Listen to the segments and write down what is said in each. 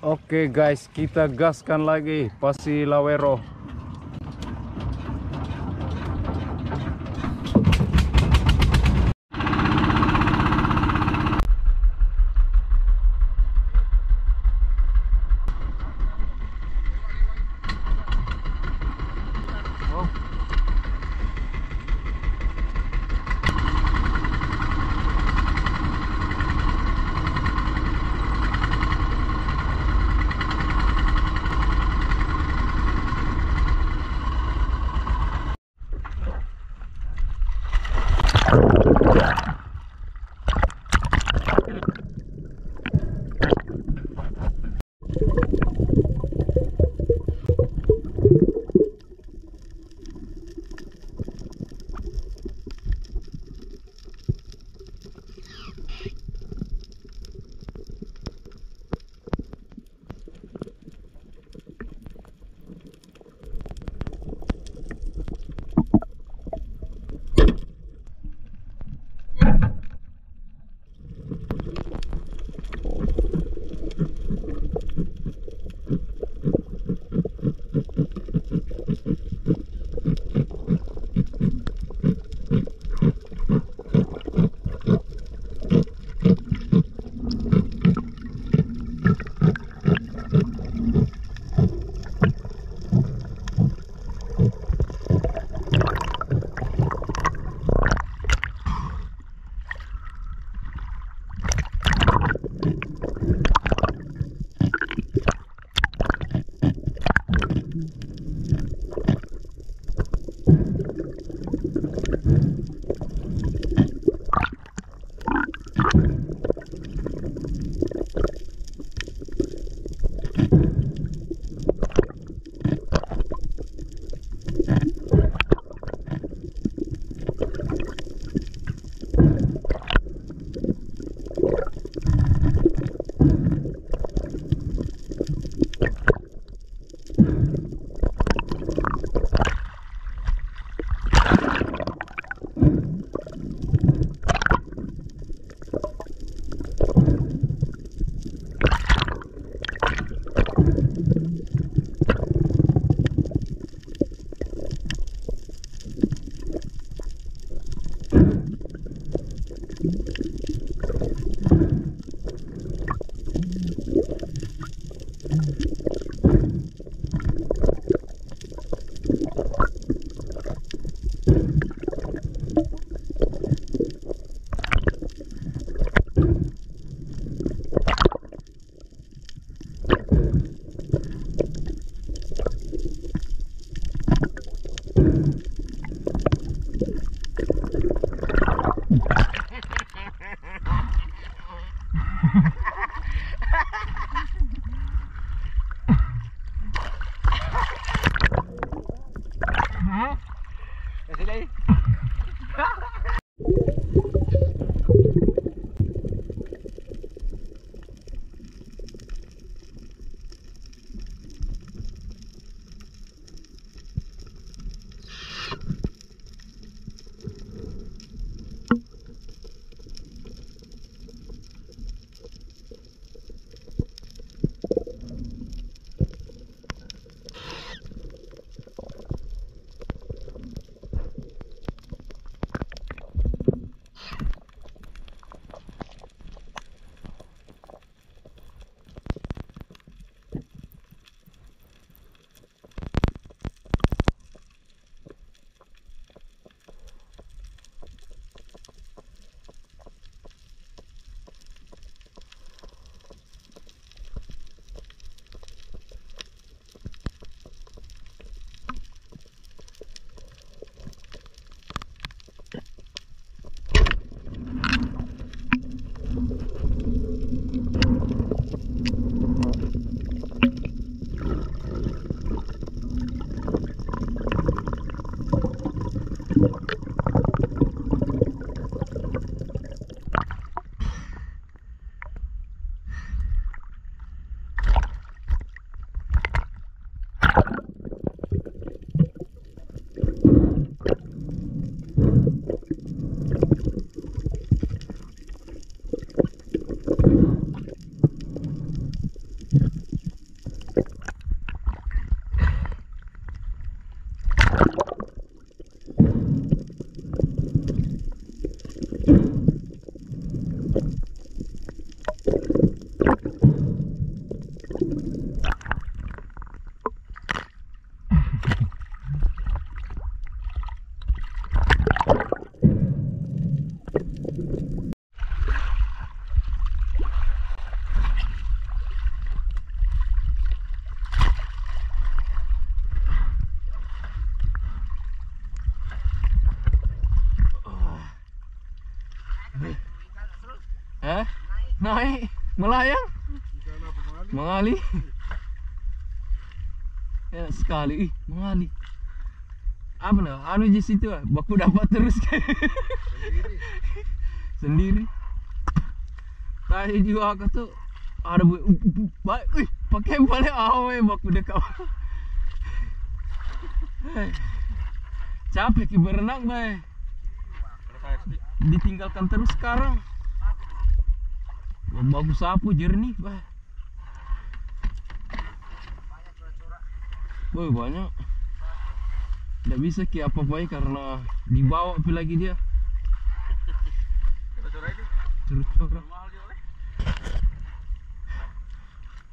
Oke guys, kita gaskan lagi Pasi Lawero. Hah? Naik? Melayang? Mengali ya sekali. Ih mengali apa nah? Anu di situ ah. Baku dapat terus. Sendiri. Tadi juga aku tuh ada bu baik. Ih pakai balik awe baku dekat. Capek berenang bay ditinggalkan terus sekarang bagus sapu jernih bah Woi banyak Tidak bisa ki apa apa karena dibawa pi lagi dia Coba-coba itu. Curut curut Mahal dia oleh.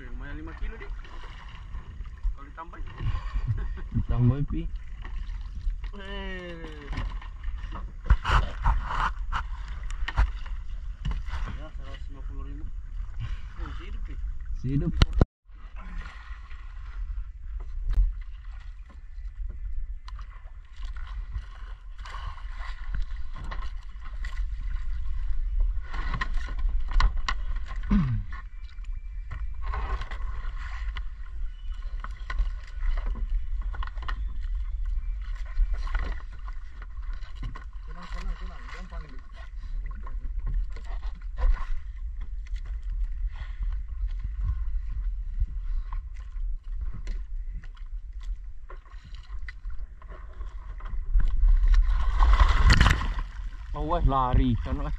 Wih, lumayan 5 kilo deh. Kalau ditambah. Tambah pi Yunus. Jangan panik, jangan panik. Wah lari. Wah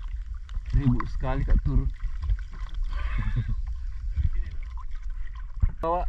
Ribut sekali kak turun Bawa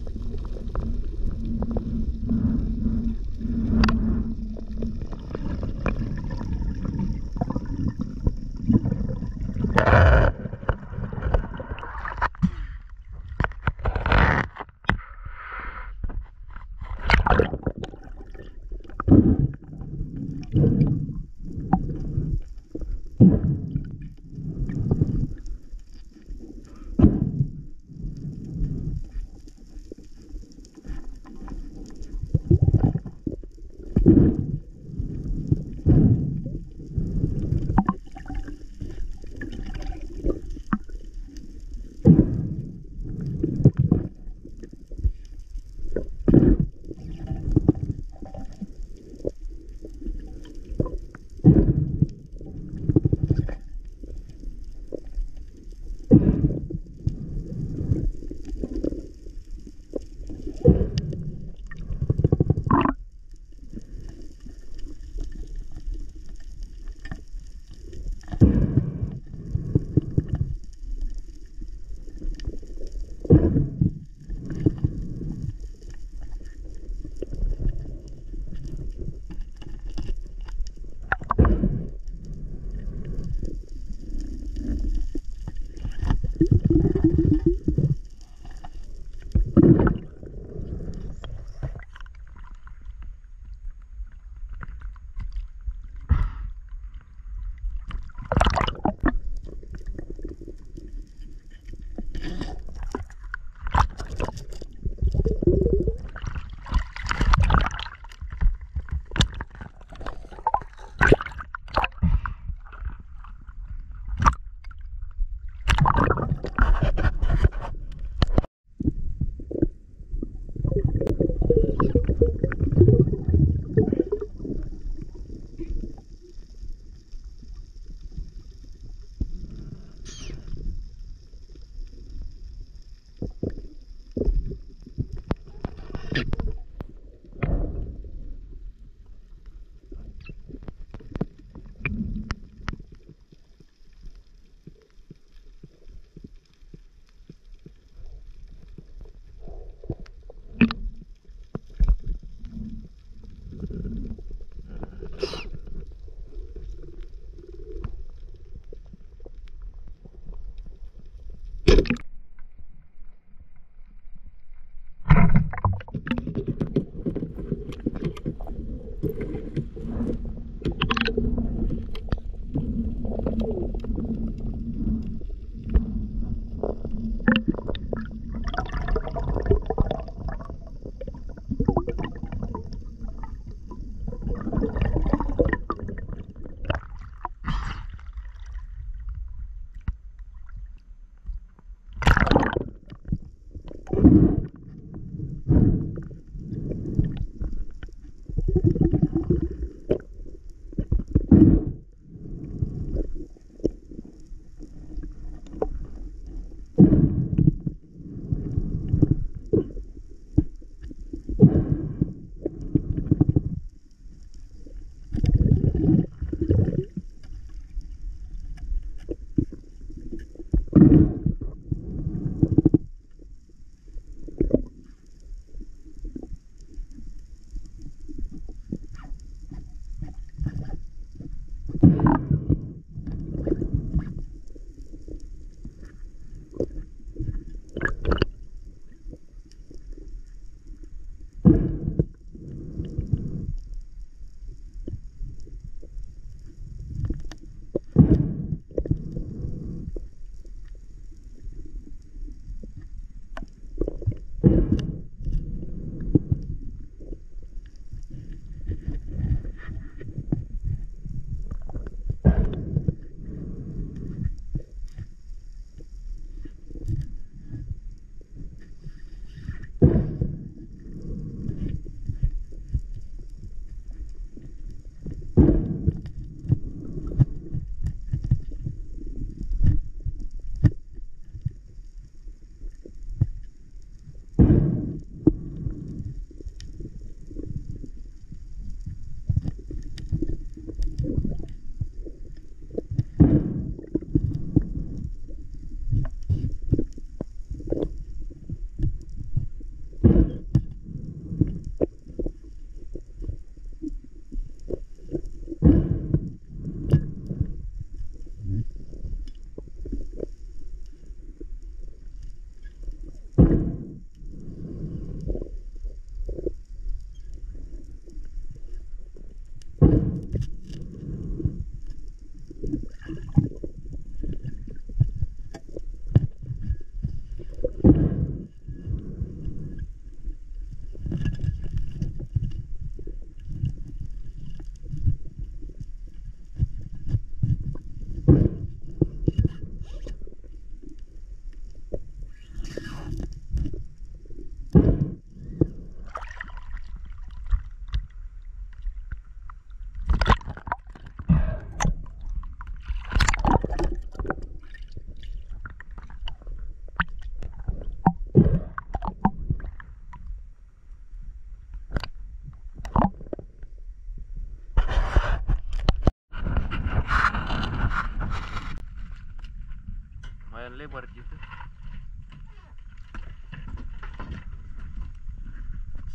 lebar gitu.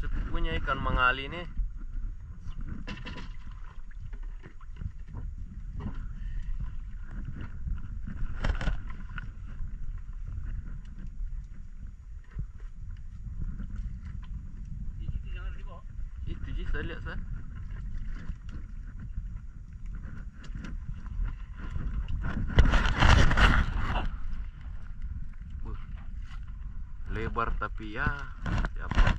Sepupunya ikan mangali nih Itu sih saya lihat saya lebar tapi ya siapa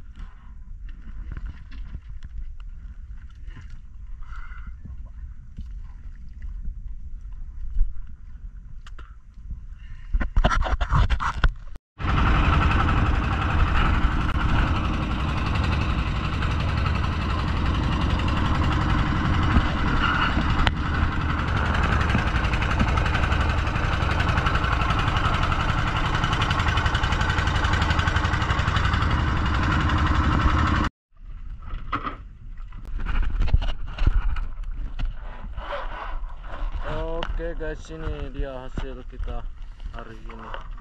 Oke guys ini dia hasil kita hari ini